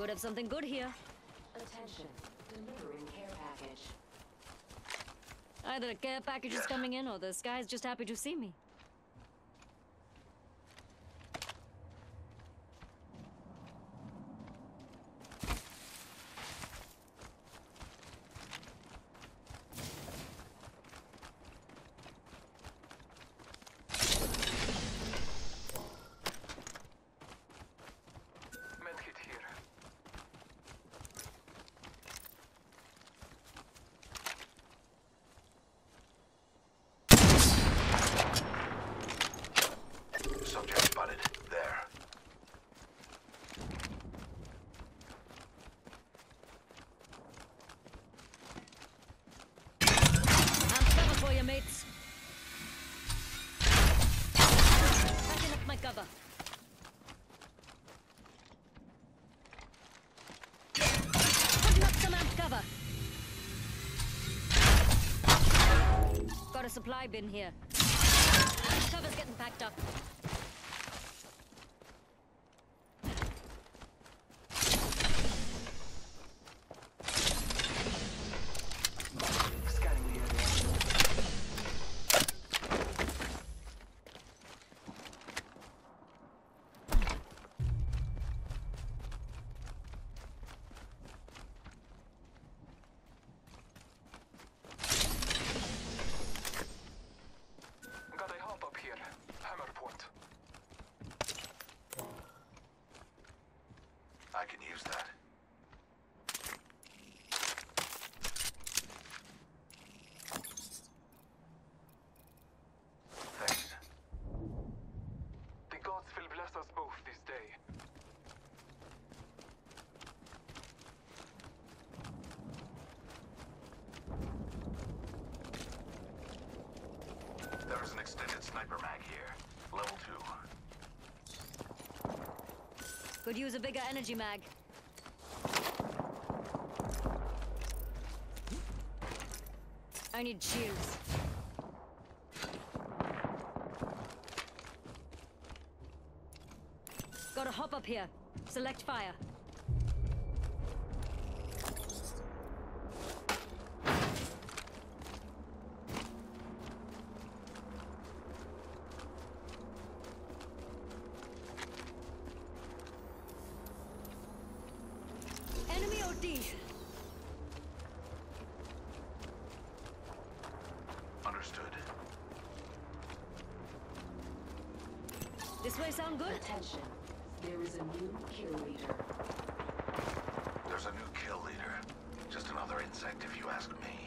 Could have something good here. Attention. Delivering care package. Either a care package is coming in or the sky's just happy to see me. Medkit here. Subject spotted. There. I'm cover for you, mates. Packing up my cover. Putting up some amp cover. Got a supply bin here. Cover's getting packed up. Scanning the area. Got a hop up here. Hammer point. I can use that. Thanks. The gods will bless us both this day. There is an extended sniper mag here. Level 2. Could use a bigger energy mag. I need shields. Got a hop up here. Select fire. Enemy OD. Understood. This way sound good? Attention. There is a new kill leader. There's a new kill leader. Just another insect if you ask me.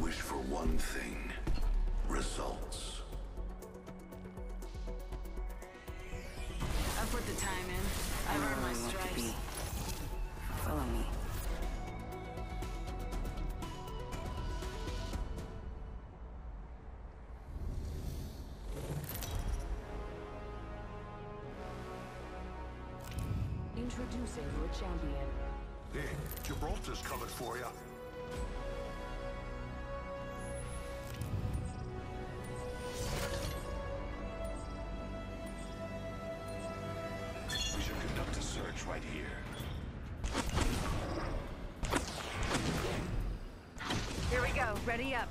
Wish for one thing. Results. I put the time in. I've earned my stripes. Follow me. Introducing your champion. Hey, Gibraltar's coming for you. Here. Here we go. Ready up.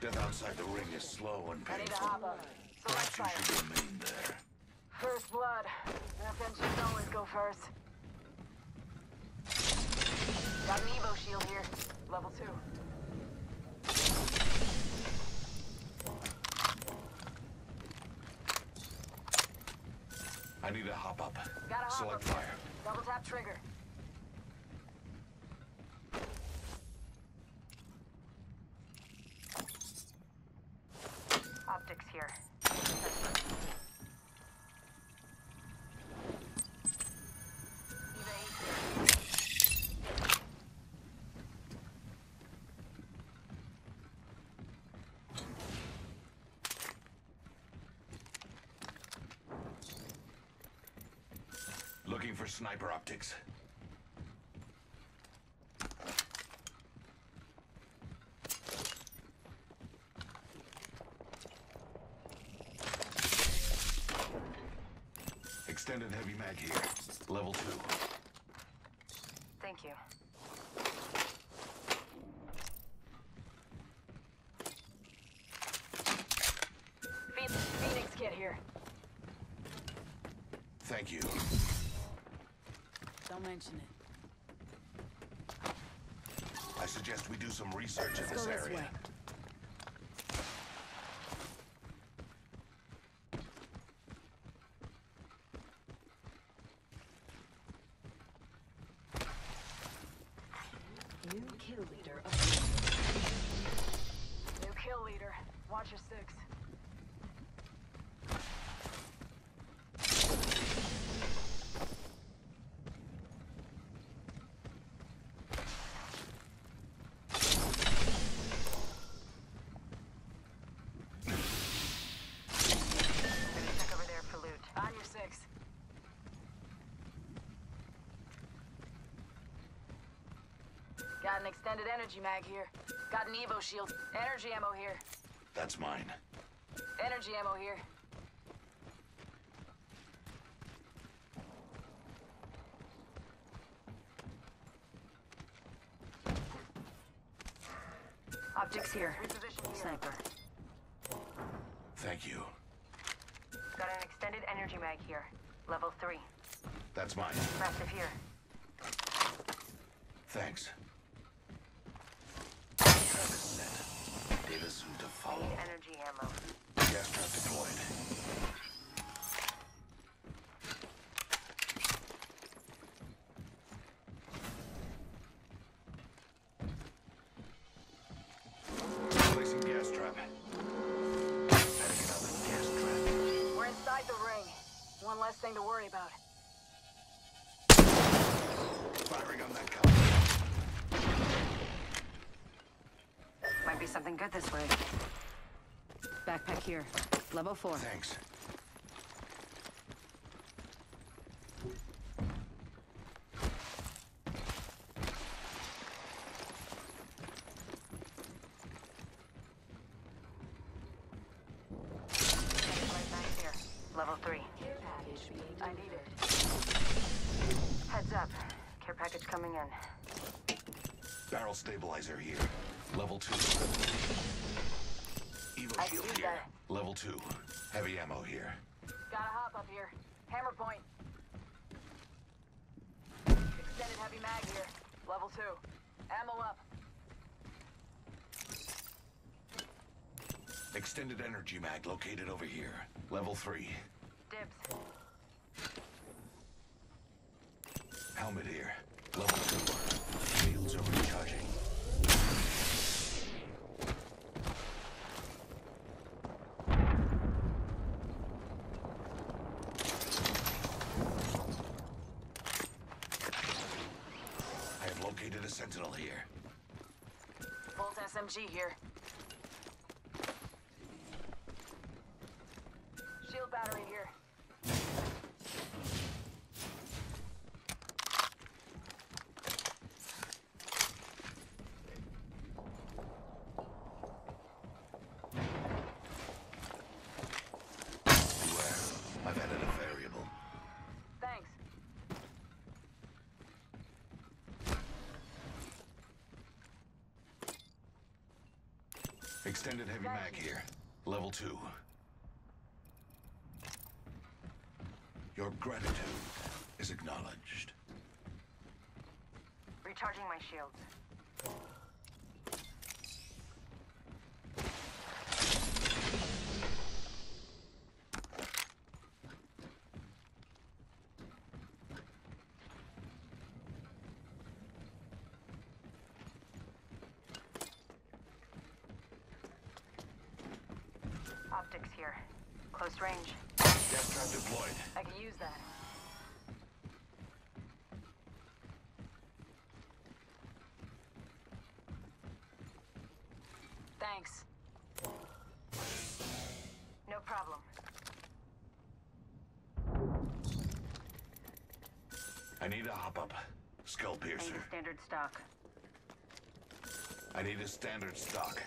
Death outside the ring is slow and I need to painful. hop up. Select Perhaps you fire. should remain there. First blood. Offensives always go first. Got an Evo shield here. Level two. I need to hop up. Gotta hop Select up fire. Double tap trigger. Optics here. Looking for sniper optics. Extended heavy mag here. Level two. Thank you. Phoenix kit here. Thank you. Mention it. I suggest we do some research in Let's this go this area. way. Got an extended energy mag here. Got an Evo shield. Energy ammo here. That's mine. Energy ammo here. Optics here. Sniper. Thank you. Got an extended energy mag here. Level 3. That's mine. Massive here. Thanks. Good this way. Backpack here. Level four. Thanks. barrel stabilizer here. Level 2. Evo I shield here. That. Level 2. Heavy ammo here. Gotta hop up here. Hammer point. Extended heavy mag here. Level 2. Ammo up. Extended energy mag located over here. Level 3. Dibs. Helmet here. Level 2. Here. Shield battery here. Beware. I've added a variable. Thanks. Extended heavy mag here. Level two. Your gratitude is acknowledged. Recharging my shields. Optics here. Close range. Gas trap deployed. I can use that. Thanks. No problem. I need a hop up. Skull I need piercer. a standard stock. I need a standard stock.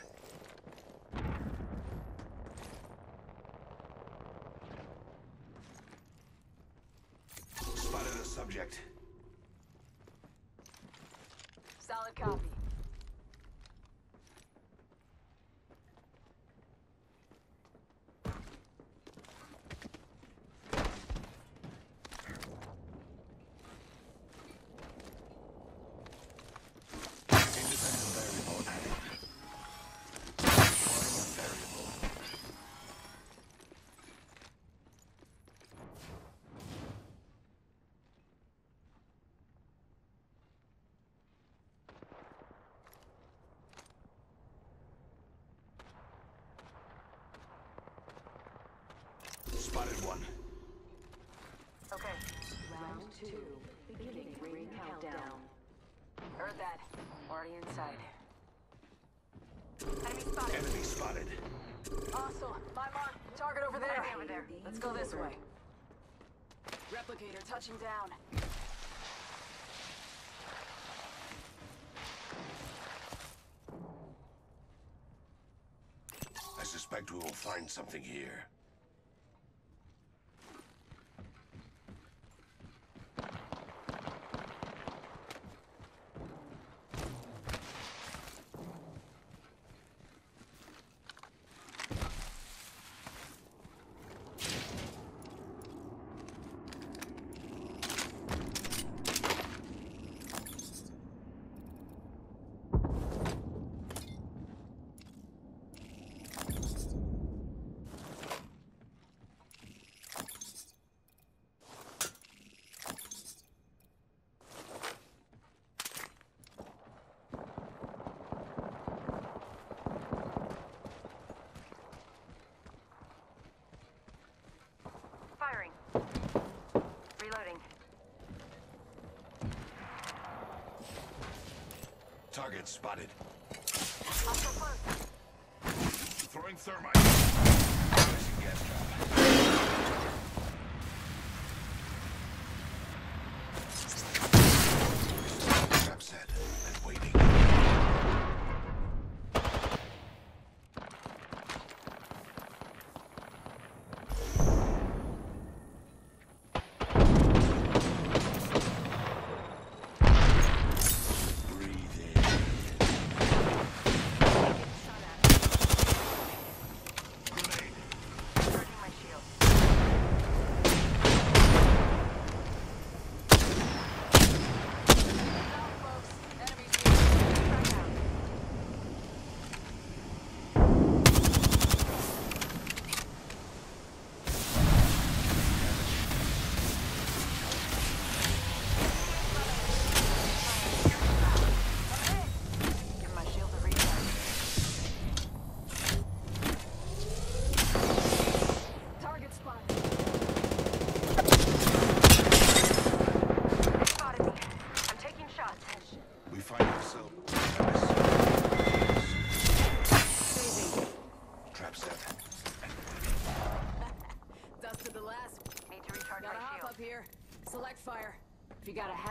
Spotted a subject. Solid copy. Independent variable added. Deploying a variable. Spotted one. Okay. round two. Beginning ring countdown. Heard that. Already inside. Enemy spotted. Enemy spotted. Hostile. My mark. Target over there. over there. Let's go this way. Replicator touching down. I suspect we will find something here. Target spotted. Throwing thermite.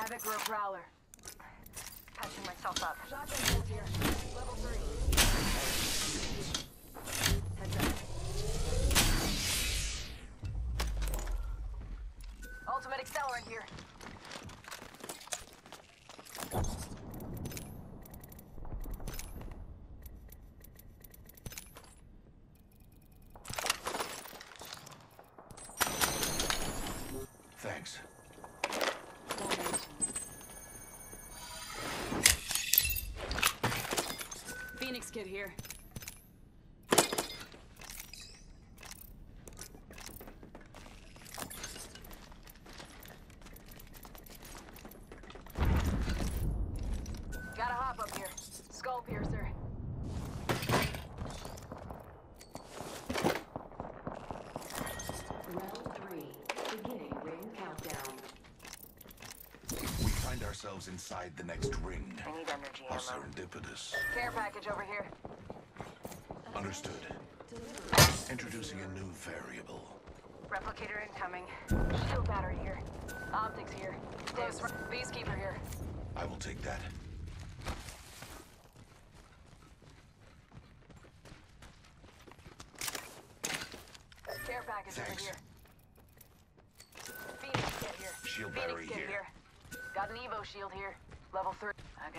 Havoc or a Prowler. Patching myself up. Shotgun bolt here. Level 3. Heads up. Ultimate accelerant here. themselves inside the next ring. I need energy How serendipitous. Care package over here. Understood. Introducing a new variable. Replicator incoming. Shield battery here. Optics here. Close. Peacekeeper here. I will take that.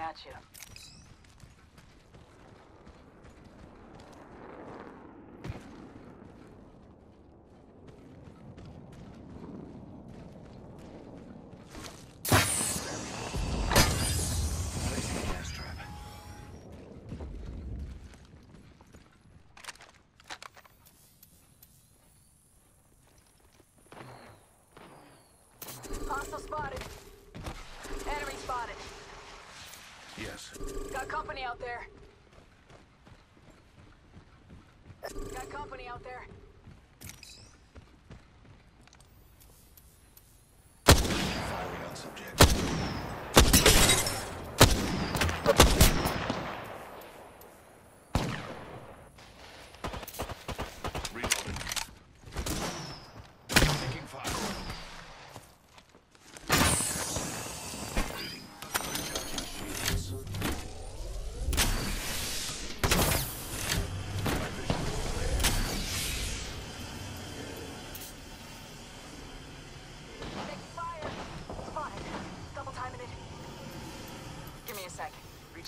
Got you. out there.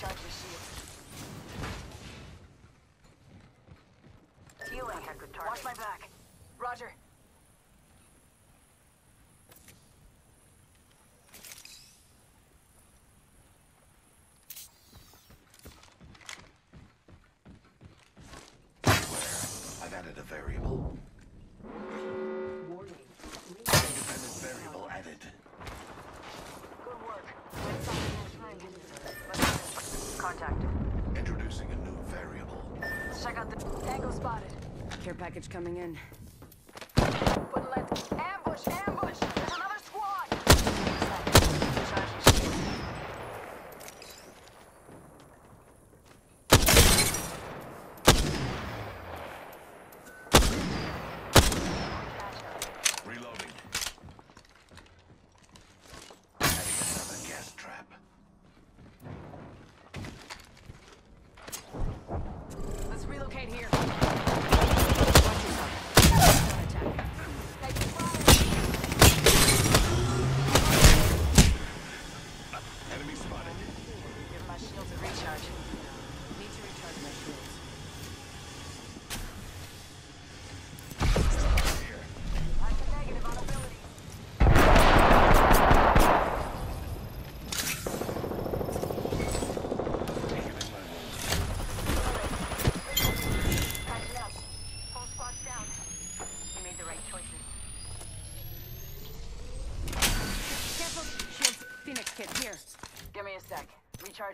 Recharge the shield. Healing. Watch my back. Roger. I've added a variable. care package coming in.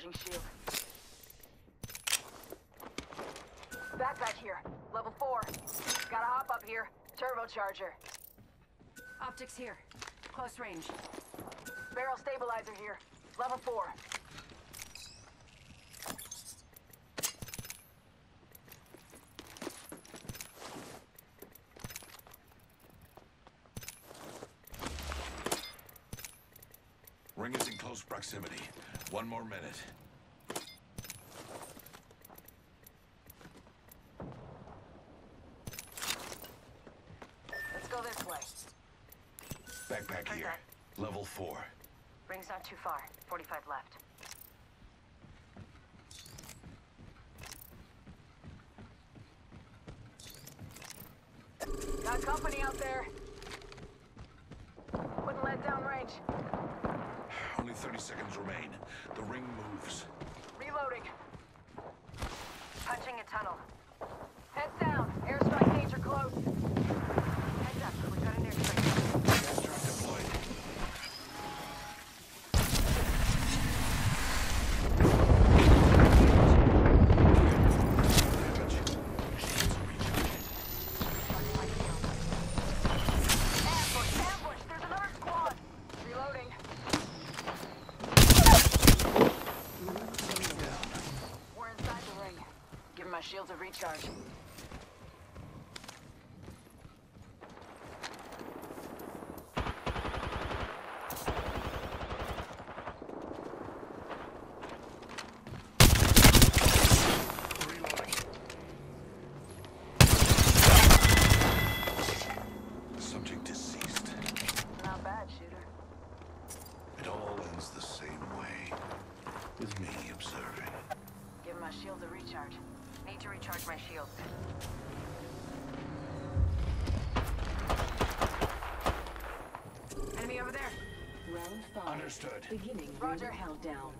launching shield. Backpack here. Level 4. Gotta hop up here. Turbocharger. Optics here. Close range. Barrel stabilizer here. Level 4. Ring is in close proximity. One more minute. Let's go this way. Backpack here. Level four. Ring's not too far. 45 left. Got company out there. 30 seconds remain. The ring moves. Reloading. Punching a tunnel. good. Beginning Roger held down.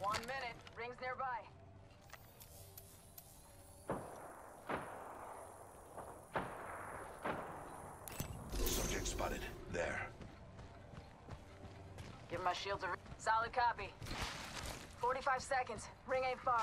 One minute. Rings nearby. shields are... Solid copy. 45 seconds. Ring ain't far.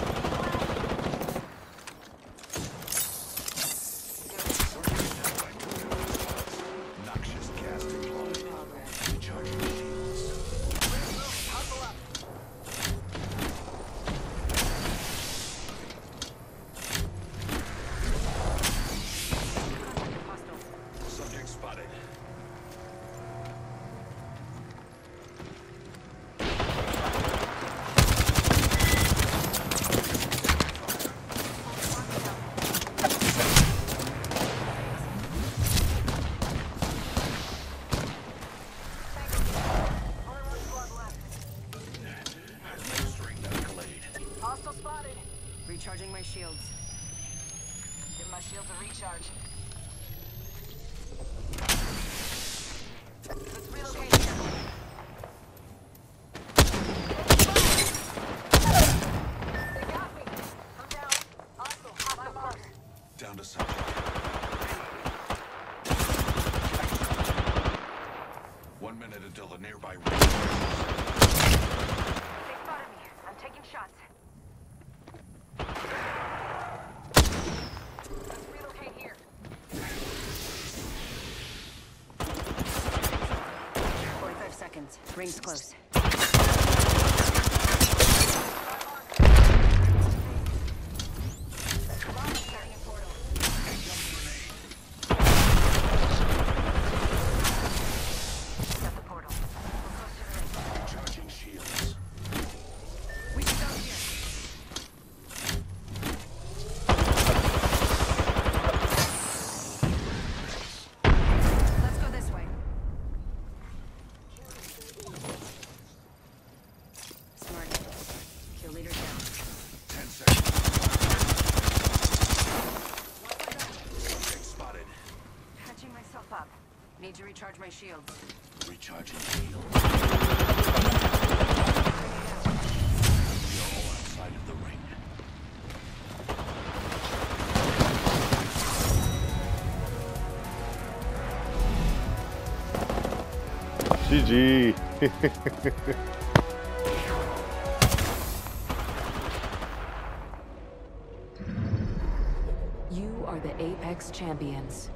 shields. Recharging shields. GG. you are the Apex Champions.